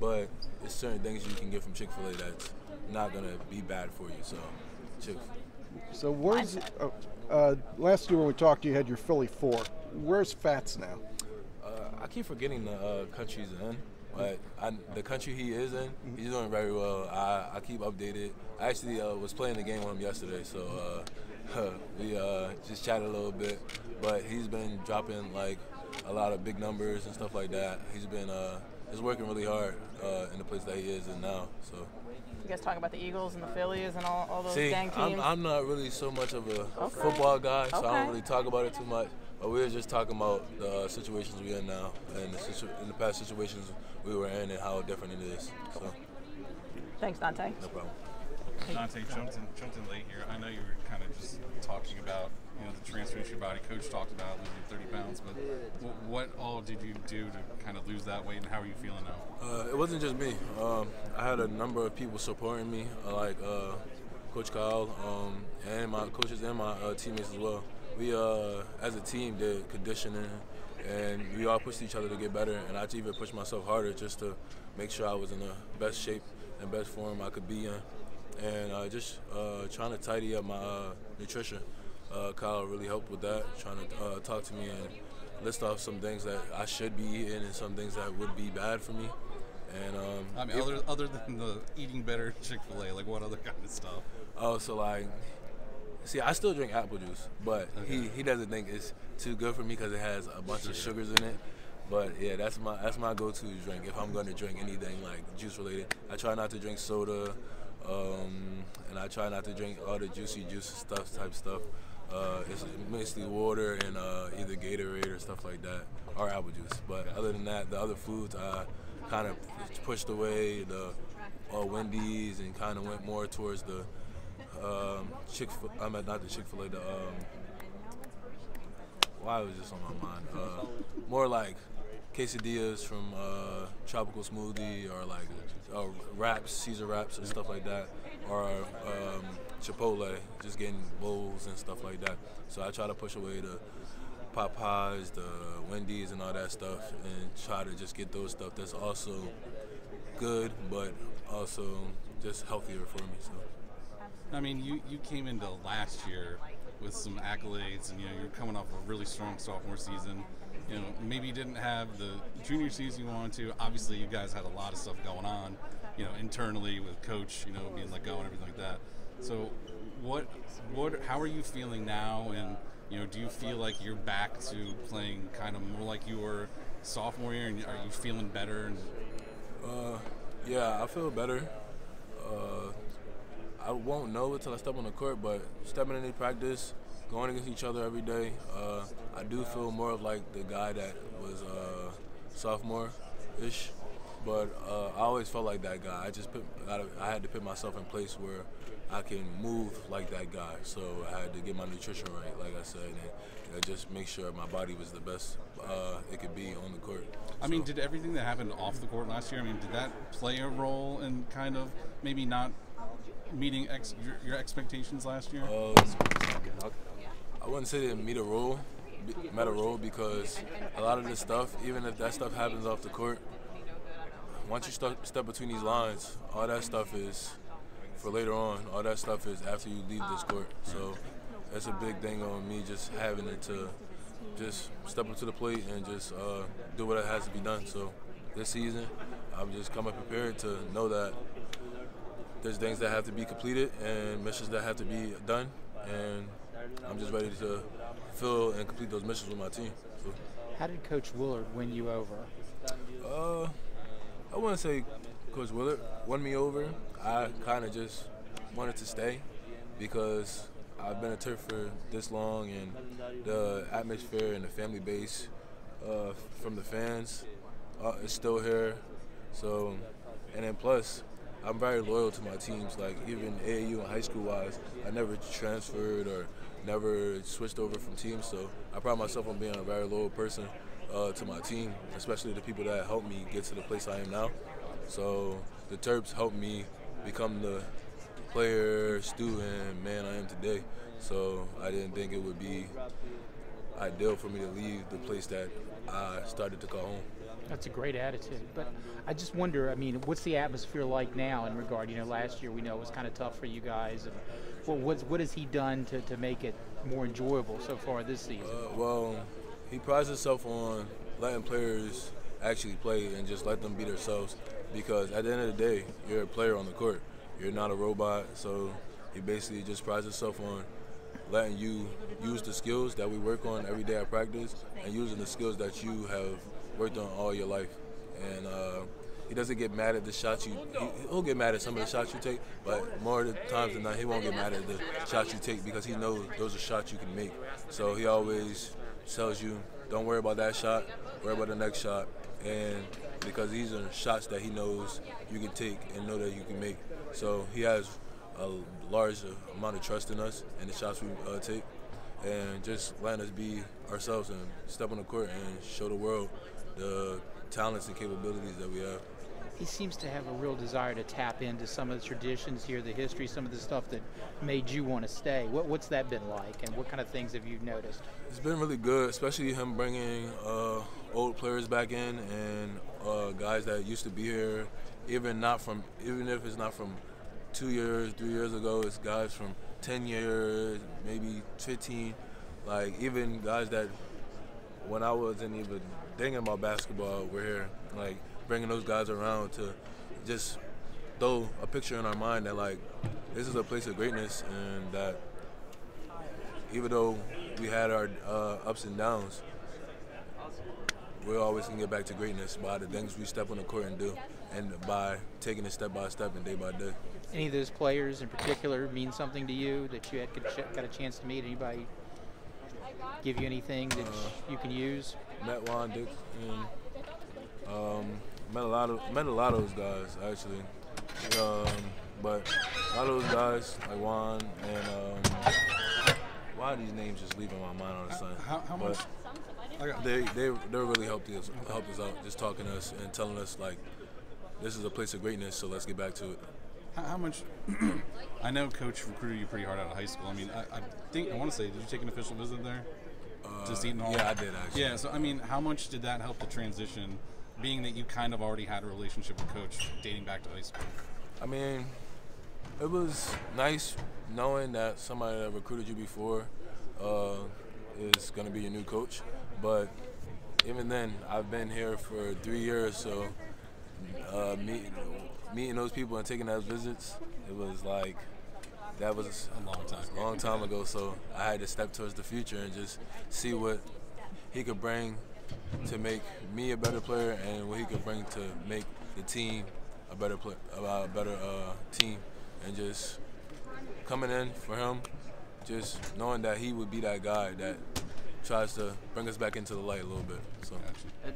but it's certain things you can get from Chick Fil A that's not gonna be bad for you. So, Chick. So where's uh, uh, last year when we talked, you had your Philly four. Where's Fatts now? Uh, I keep forgetting the uh, countries in, but I, the country he is in, he's doing very well. I, I keep updated. I actually uh, was playing the game with him yesterday, so uh, we uh, just chatted a little bit. But he's been dropping like a lot of big numbers and stuff like that. He's been just working really hard uh, in the place that he is in now. So. You guys talk about the Eagles and the Phillies and all, all those See, gang teams. I'm, I'm not really so much of a Okay. football guy, so I don't really talk about it too much. But we were just talking about the uh, situations we're in now and the situ- in the past situations we were in and how different it is. So, Thanks, Donta. no problem. Donta jumped in, jumped in late here. I know you were kind of just talking about you know the transformation your body. Coach talked about losing 30 pounds, but wh- what all did you do to kind of lose that weight, and how are you feeling now? Uh, it wasn't just me. Um, I had a number of people supporting me, like uh, Coach Kyle um, and my coaches and my uh, teammates as well. We, uh, as a team, did conditioning, and we all pushed each other to get better. And I even pushed myself harder just to make sure I was in the best shape and best form I could be in, and uh, just uh, trying to tidy up my nutrition. Uh, Kyle really helped with that, trying to uh, talk to me and list off some things that I should be eating and some things that would be bad for me. And um, I mean, other other than the eating better Chick Fil A, like what other kind of stuff? oh, so like, see, I still drink apple juice, but he, Okay. he doesn't think it's too good for me because it has a bunch of sugars in it. But yeah, that's my that's my go-to drink if I'm going to drink anything like juice related. I try not to drink soda, um, and I try not to drink all the juicy juice stuff type stuff. Uh, it's mostly water and uh, either Gatorade or stuff like that, or apple juice. But other than that, the other foods I kind of pushed away. The uh, Wendy's and kind of went more towards the um, Chick. I'm mean, not the Chick Fil A. The um, why was this on my mind? Uh, more like quesadillas from uh, Tropical Smoothie or like uh, wraps, Caesar wraps and stuff like that, or um, Chipotle, just getting bowls and stuff like that. So I try to push away the Popeyes, the Wendy's, and all that stuff, and try to just get those stuff that's also good, but also just healthier for me. So. I mean, you, you came into last year with some accolades, and you know you're coming off a really strong sophomore season. You know, maybe you didn't have the junior season you wanted to. Obviously, you guys had a lot of stuff going on, you know, internally with coach, you know, being let go and everything like that. So, what, what, how are you feeling now? And you know, do you feel like you're back to playing kind of more like you were sophomore year? And are you feeling better? Uh, yeah, I feel better. Uh, I won't know until I step on the court, but stepping into practice, going against each other every day, uh, I do feel more of like the guy that was uh, sophomore-ish. But uh, I always felt like that guy. I just put, I, I had to put myself in place where I can move like that guy. So I had to get my nutrition right, like I said, and just make sure my body was the best uh, it could be on the court. I mean, did everything that happened off the court last year? I mean, did that play a role in kind of maybe not meeting ex- your, your expectations last year? Um, I wouldn't say they meet a role, met a role because a lot of this stuff, even if that stuff happens off the court, once you step, step between these lines, all that stuff is for later on. All that stuff is after you leave this court. So that's a big thing on me, just having it to just step up to the plate and just uh, do what it has to be done. So this season, I'm just coming prepared to know that there's things that have to be completed and missions that have to be done, and I'm just ready to fill and complete those missions with my team. So, How did Coach Willard win you over? uh, I wouldn't say Coach Willard won me over. I kind of just wanted to stay because I've been a Terp for this long, and the atmosphere and the family base uh, from the fans uh, is still here. So, and then plus, I'm very loyal to my teams. Like even AAU and high school wise, I never transferred or never switched over from teams. So I pride myself on being a very loyal person uh, to my team, especially the people that helped me get to the place I am now. So the Terps helped me become the player, student, man I am today. So I didn't think it would be ideal for me to leave the place that I started to call home. That's a great attitude. But I just wonder, I mean, what's the atmosphere like now in regard? You know, last year we know it was kind of tough for you guys. And well, what's, what has he done to, to make it more enjoyable so far this season? Uh, well, he prides himself on letting players actually play and just let them be themselves. Because at the end of the day, you're a player on the court. You're not a robot. So he basically just prides himself on letting you use the skills that we work on every day at practice and using the skills that you have worked on all your life. And uh, he doesn't get mad at the shots you. He, he'll get mad at some of the shots you take, but more of the times than not, he won't get mad at the shots you take because he knows those are shots you can make. So he always tells you, "Don't worry about that shot. Worry about the next shot." And because these are shots that he knows you can take and know that you can make. So he has a large amount of trust in us and the shots we uh, take, and just letting us be ourselves and step on the court and show the world the talents and capabilities that we have. He seems to have a real desire to tap into some of the traditions here, the history, some of the stuff that made you want to stay. What, what's that been like, and what kind of things have you noticed? It's been really good, especially him bringing uh, old players back in and uh, guys that used to be here, even not from, even if it's not from two years, three years ago. It's guys from 10 years, maybe 15. Like even guys that when I wasn't even thinking about basketball were here. Like bringing those guys around to just throw a picture in our mind that like this is a place of greatness and that even though we had our uh, ups and downs, we're always gonna get back to greatness by the things we step on the court and do, and by taking it step by step and day by day. Any of those players in particular mean something to you that you had got a chance to meet? Anybody give you anything that uh, you can use? Met Juan Dixon and um, met a lot of met a lot of those guys actually. Um, but a lot of those guys like Juan and um, why are these names just leaving my mind on the sun? How, how much? They they they really helped us helped us out, just talking to us and telling us like this is a place of greatness, so let's get back to it. How, how much? I know Coach recruited you pretty hard out of high school. I mean, I, I think I want to say, did you take an official visit there uh, to Seton Hall? Yeah, I did actually. Yeah, so I mean, how much did that help the transition, being that you kind of already had a relationship with Coach dating back to high school? I mean, it was nice knowing that somebody that recruited you before uh, is going to be your new coach. But even then, I've been here for three years, so uh, meeting, meeting those people and taking those visits, it was like that was a long time, long time ago. So I had to step towards the future and just see what he could bring to make me a better player and what he could bring to make the team a better play, a better uh, team, and just coming in for him, just knowing that he would be that guy that tries to bring us back into the light a little bit. So. Gotcha.